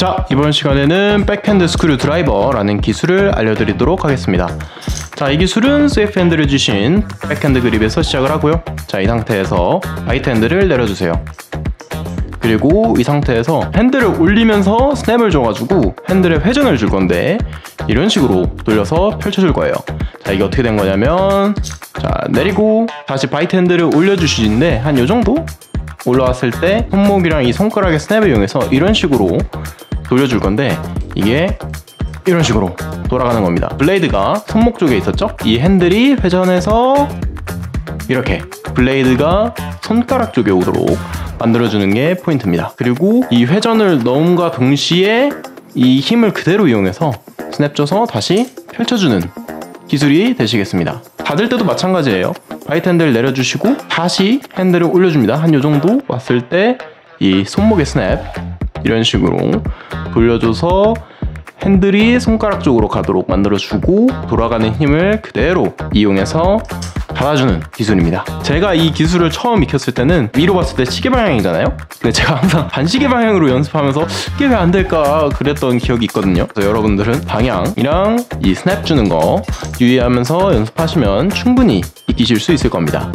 자, 이번 시간에는 backhand screwdriver라는 기술을 알려드리도록 하겠습니다. 자, 이 기술은 safe handle을 쥐신 백핸드 그립에서 시작을 하고요. 자, 이 상태에서 bite handle을 내려주세요. 그리고 이 상태에서 핸들을 올리면서 스냅을 줘가지고 핸들에 회전을 줄 건데 이런 식으로 돌려서 펼쳐줄 거예요. 자, 이게 어떻게 된 거냐면 자, 내리고 다시 bite handle을 올려주시는데 한 요 정도 올라왔을 때 손목이랑 이 손가락의 스냅을 이용해서 이런 식으로 돌려줄 건데 이게 이런 식으로 돌아가는 겁니다. 블레이드가 손목 쪽에 있었죠? 이 핸들이 회전해서 이렇게 블레이드가 손가락 쪽에 오도록 만들어주는 게 포인트입니다. 그리고 이 회전을 넣음과 동시에 이 힘을 그대로 이용해서 스냅 줘서 다시 펼쳐주는 기술이 되시겠습니다. 닫을 때도 마찬가지예요. bite handle 내려주시고 다시 핸들을 올려줍니다. 한 요 정도 왔을 때 이 손목의 스냅 이런 식으로 돌려줘서 핸들이 손가락 쪽으로 가도록 만들어주고 돌아가는 힘을 그대로 이용해서 받아주는 기술입니다. 제가 이 기술을 처음 익혔을 때는 위로 봤을 때 시계 방향이잖아요. 근데 제가 항상 반시계 방향으로 연습하면서 이게 왜 안 될까 그랬던 기억이 있거든요. 그래서 여러분들은 방향이랑 이 스냅 주는 거 유의하면서 연습하시면 충분히 익히실 수 있을 겁니다.